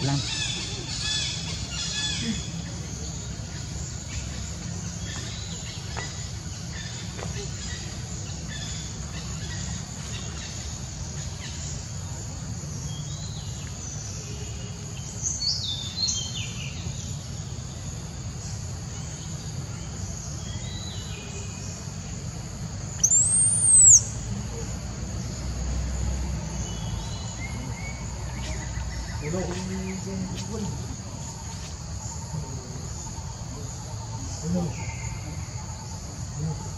Lamp. Thank you.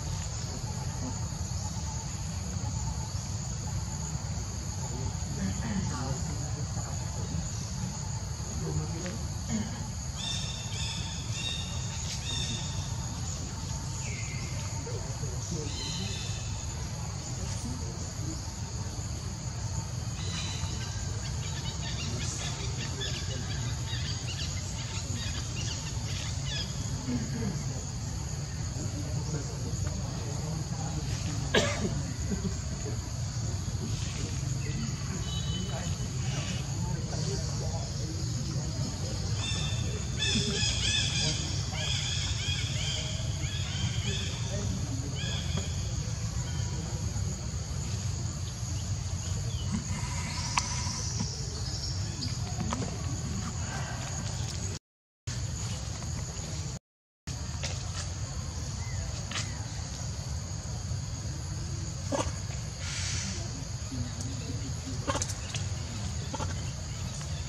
Uhum.